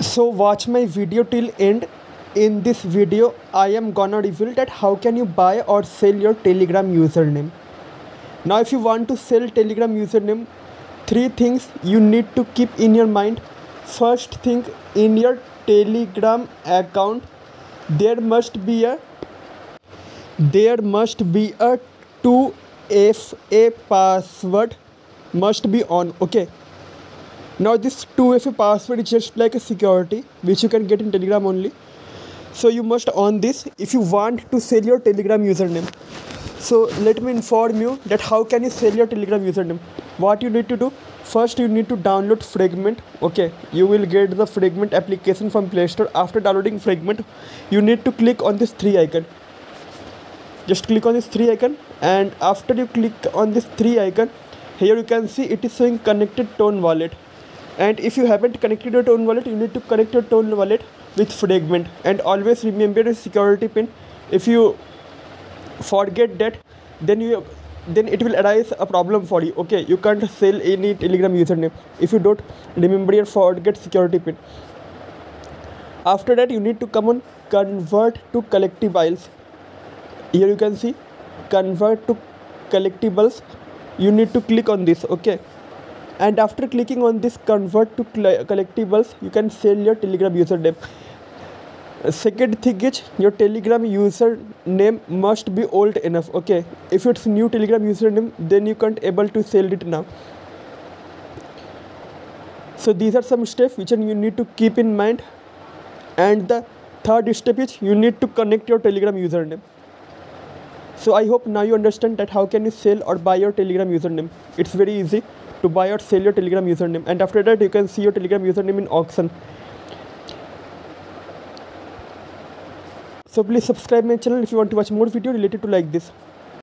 so watch my video till end. In this video i am gonna reveal that how can you buy or sell your telegram username. Now if you want to sell telegram username three things you need to keep in your mind. First thing in your telegram account there must be a there must be a 2fa password must be on okay now this 2fa password is just like a security which you can get in telegram only. So you must on this if you want to sell your telegram username. So let me inform you that how can you sell your telegram username? What you need to do? First you need to download fragment okay? You will get the fragment application from play store. After downloading fragment you need to click on this three icon. Just click on this three icon and after you click on this three icon here you can see it is showing connected TON wallet and if you haven't connected your TON wallet you need to connect your TON wallet with fragment and always remember the security pin. If you forget that then you then it will arise a problem for you. Okay you can't sell any telegram username. If you don't remember your forget security pin. After that you need to come on convert to collectibles. Here you can see convert to collectibles. You need to click on this. Okay and after clicking on this convert to collectibles you can sell your telegram username. Second thing is your telegram username must be old enough okay? If it's new telegram username then you can't able to sell it now. So these are some steps which you need to keep in mind. And the third step is you need to connect your telegram username. So i hope now you understand that how can you sell or buy your telegram username. It's very easy to buy or sell your telegram username. And after that you can see your telegram username in auction. So please subscribe my channel if you want to watch more video related to like this